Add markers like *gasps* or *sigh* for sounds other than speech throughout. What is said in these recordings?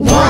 One.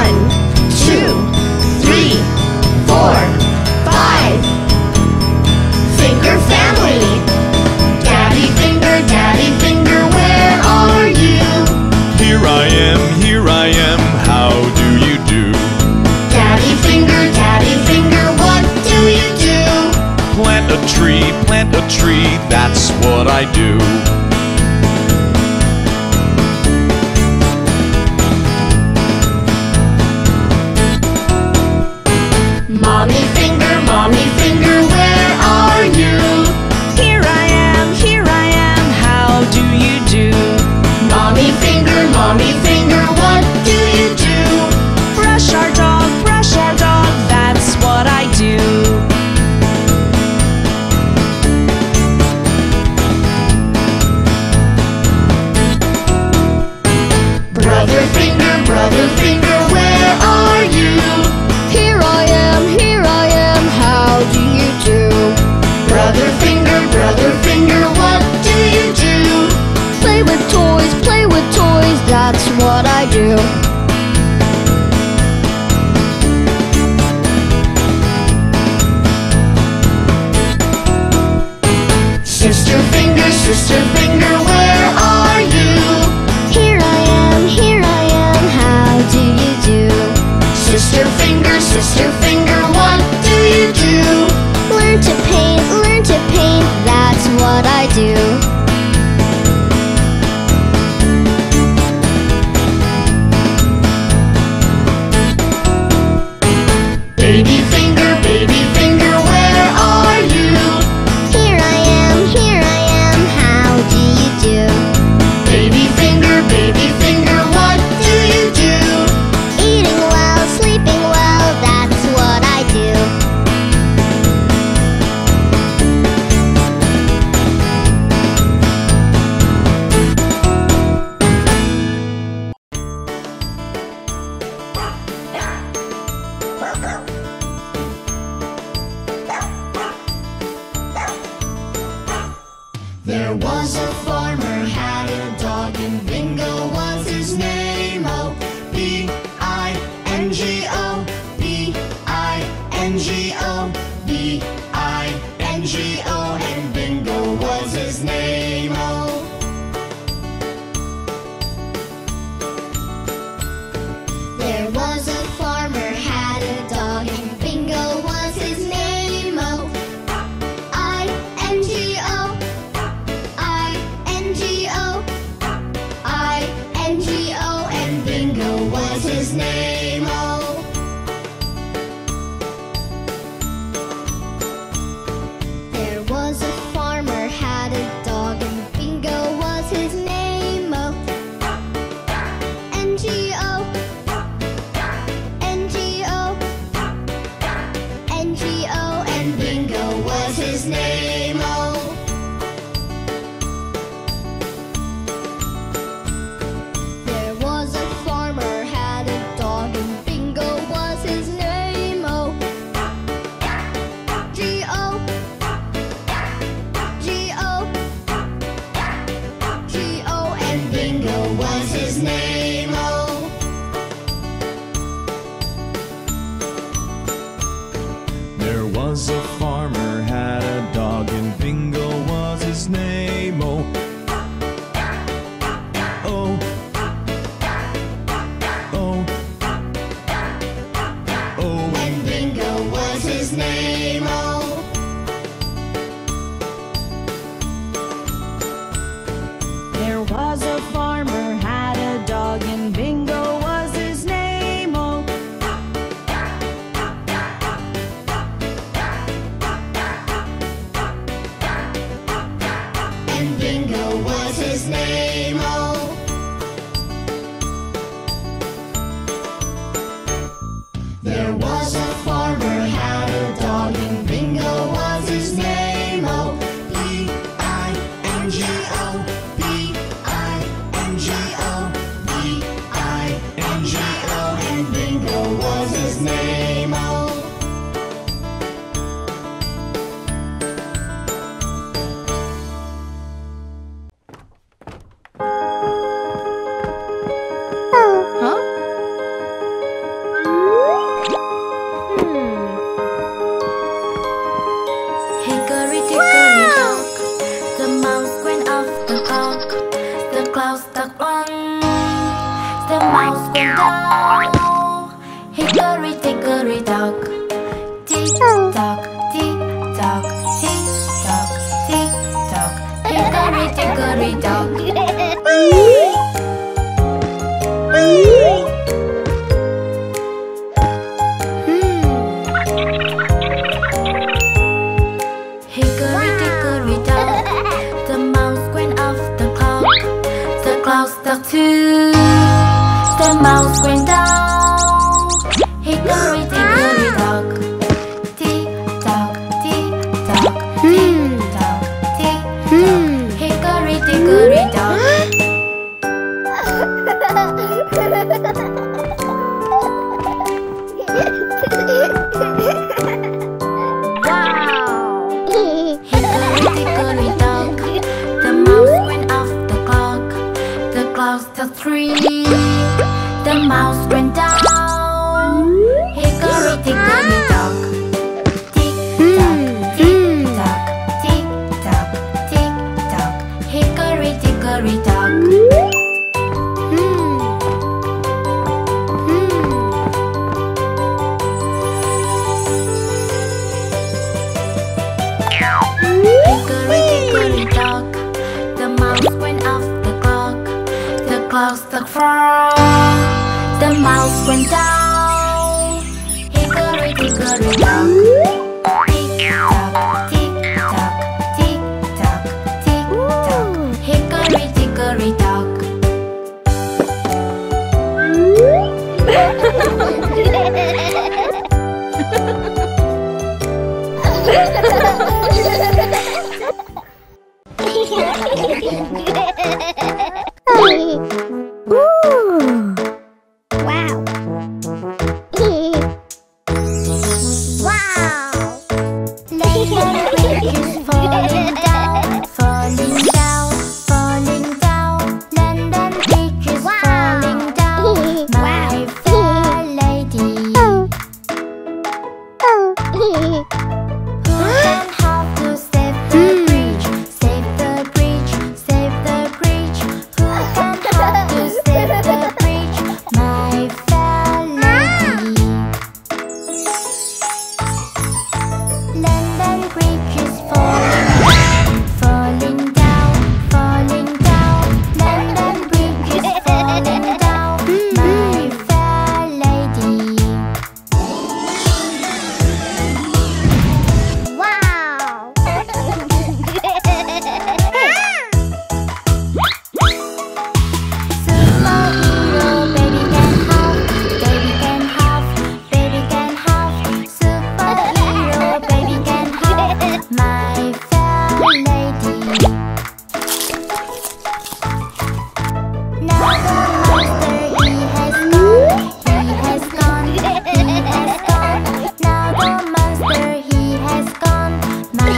sister finger, what do you do? Learn to paint. G O P I N G. There was a *gasps* Ah! Hmm. Hmm. The went down. Hickory dickory dock. Tick tock, tick tock, tick tock, tick tock. Hickory dickory dock. Hickory dickory dock. The mouse went off the clock. The clock struck three. The mouse went down. Hickory dickory dock. Tick tock, tick tock, tick tock, tick tock. Hickory dickory dock. Hickory dickory dock. The mouse went off the clock. The clock struck four. The mouse went down. Hickory dickory dock. Tick tock, tick tock, tick tock, tick tock. Hickory dickory dock. wow. wow. 嘿嘿嘿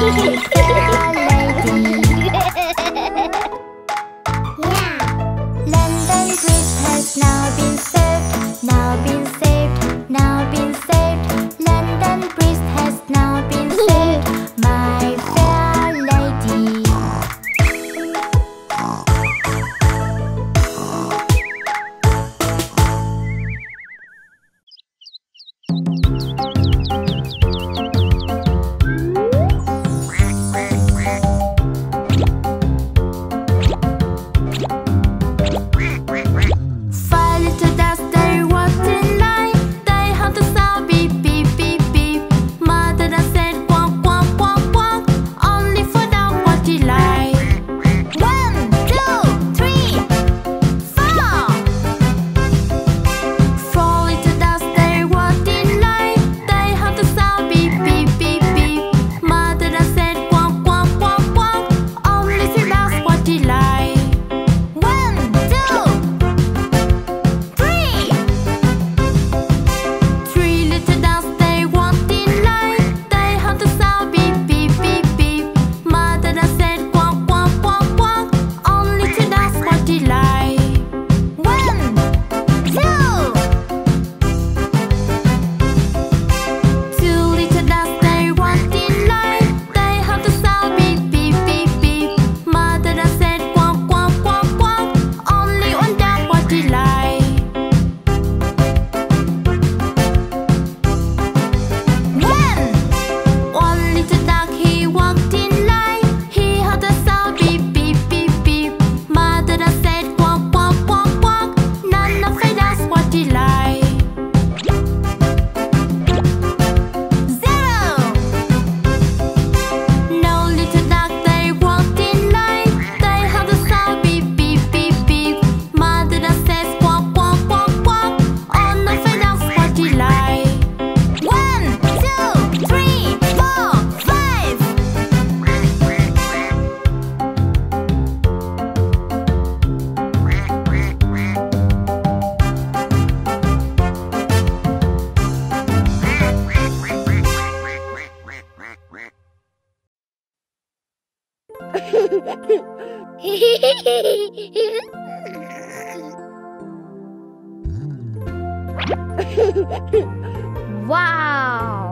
Thank you. wow!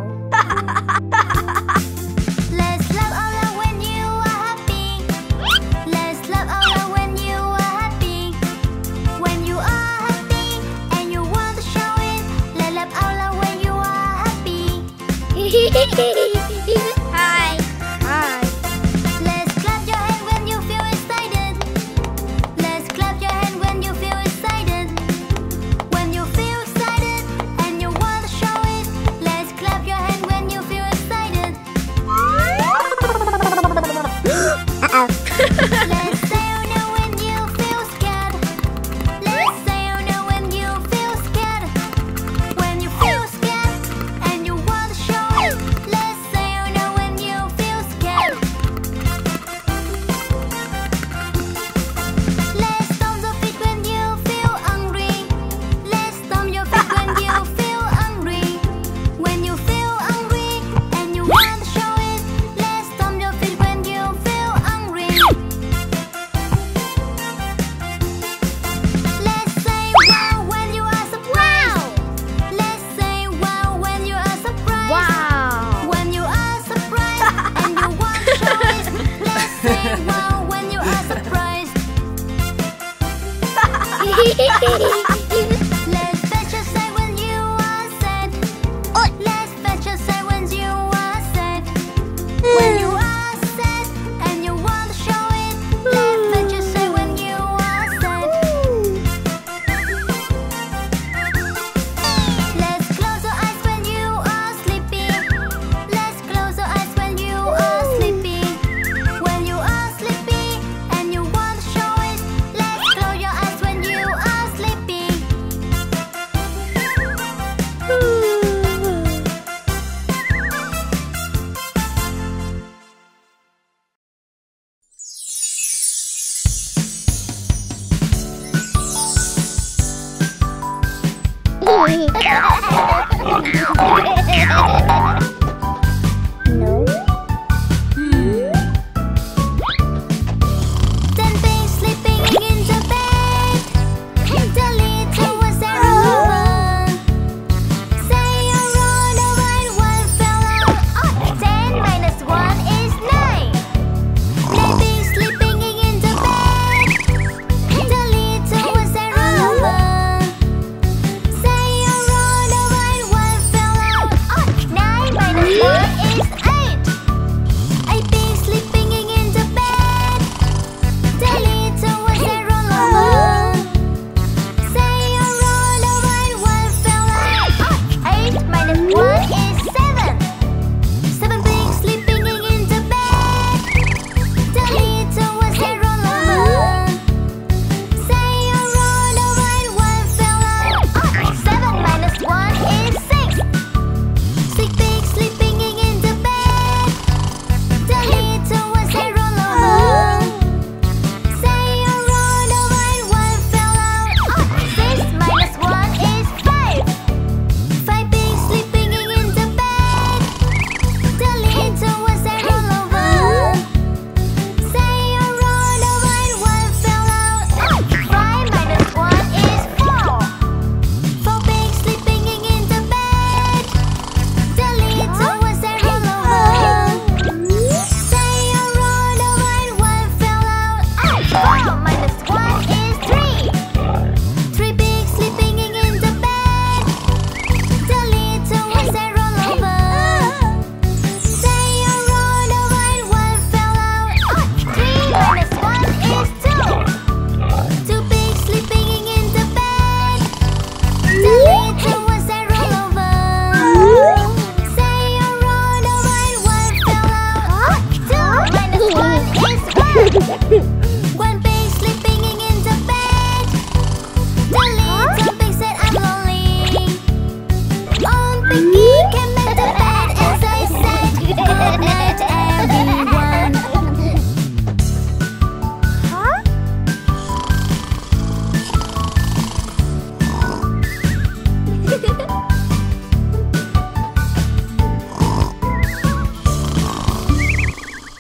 Hehehehe *laughs*